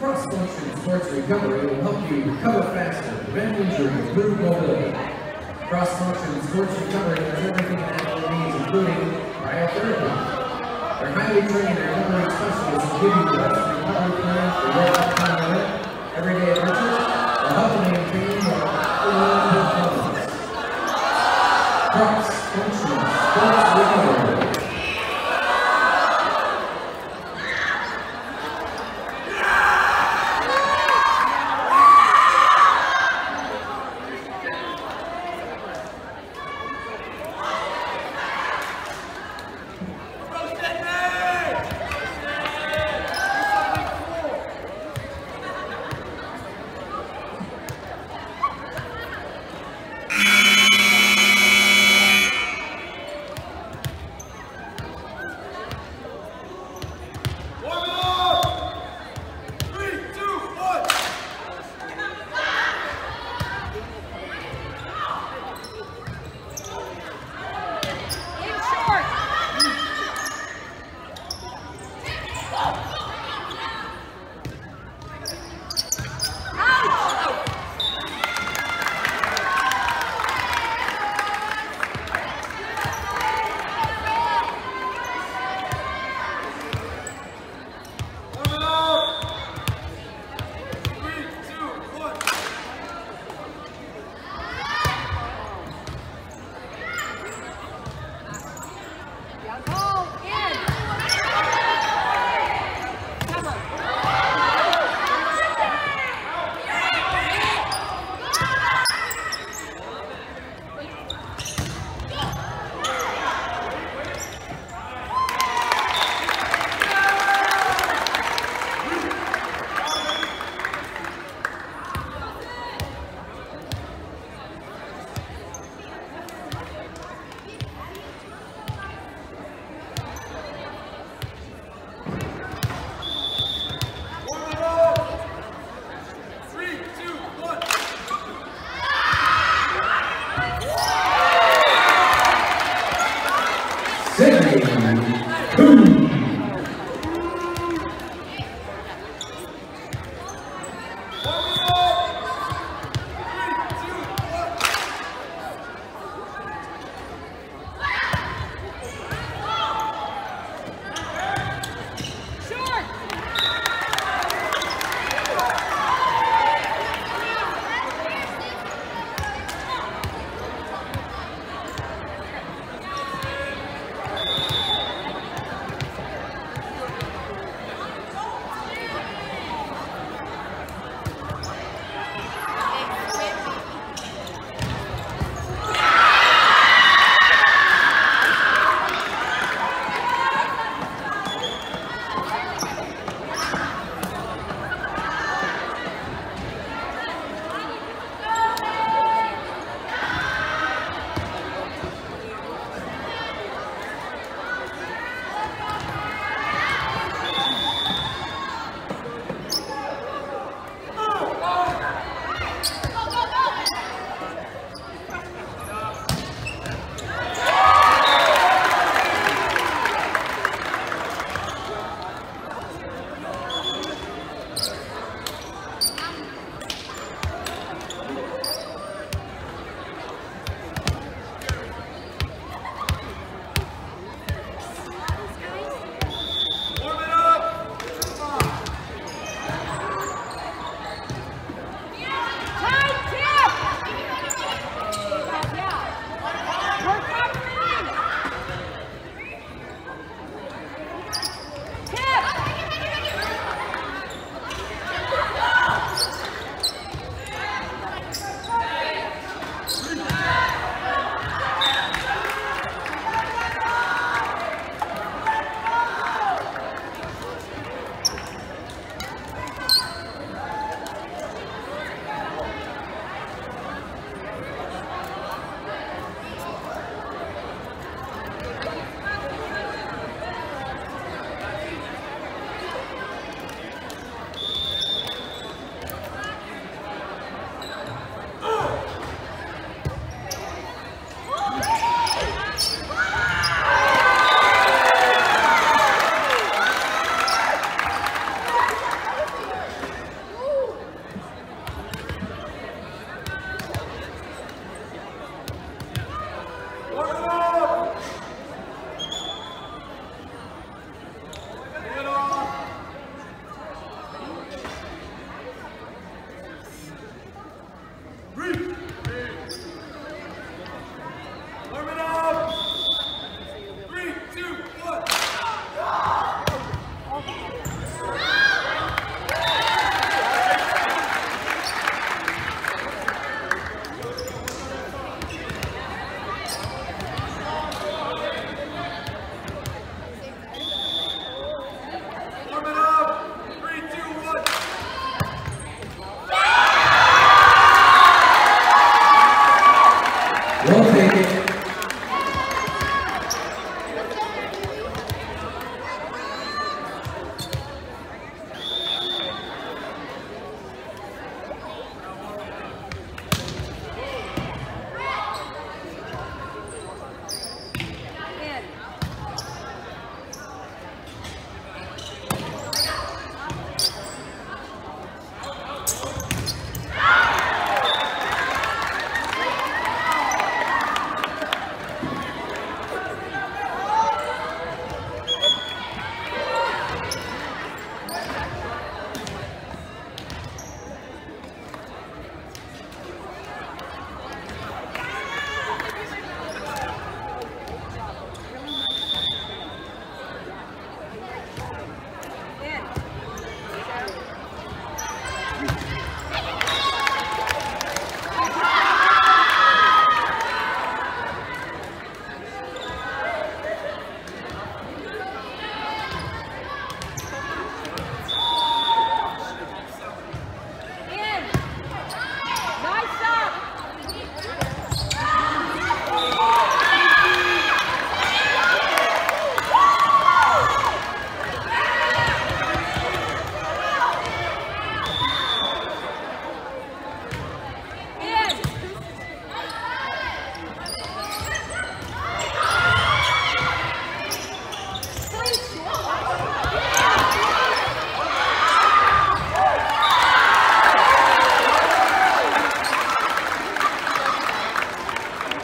Cross-country sports recovery will help you recover faster, prevent injury, improve mobility. Cross-function sports recovery has everything an athlete needs, including cryotherapy. Our highly trained recovery specialists give you the best recovery plan for your upcoming event, everyday adventures, will help maintain your overall performance. Cross-functional sports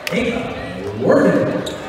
Kayla Warden.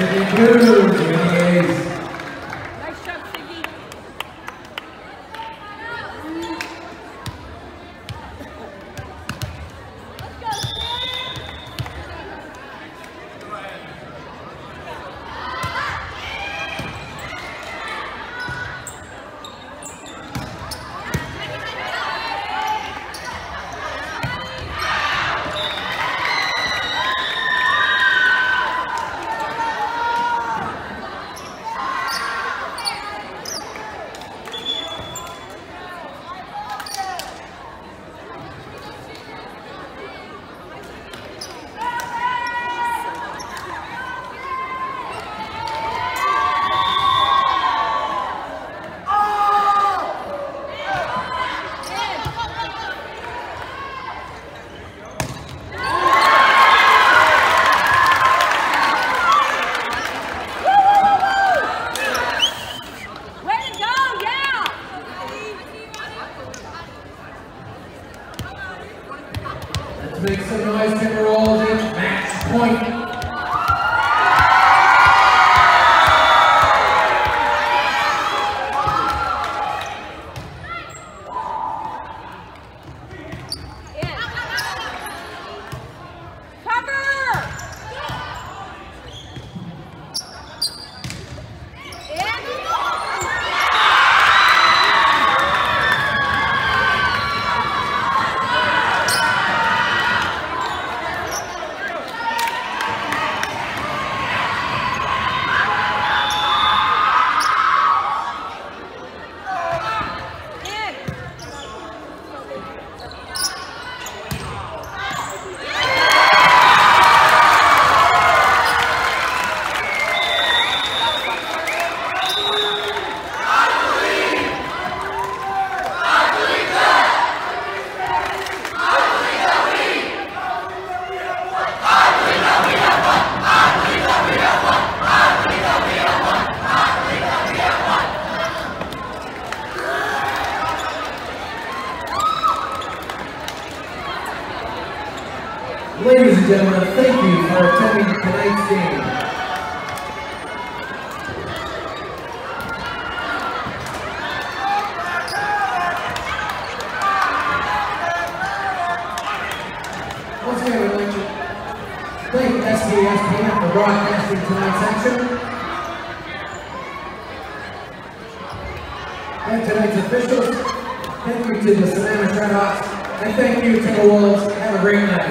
Thank you, Denise. Shredhawks, and thank you to the Wolves. Have a great night.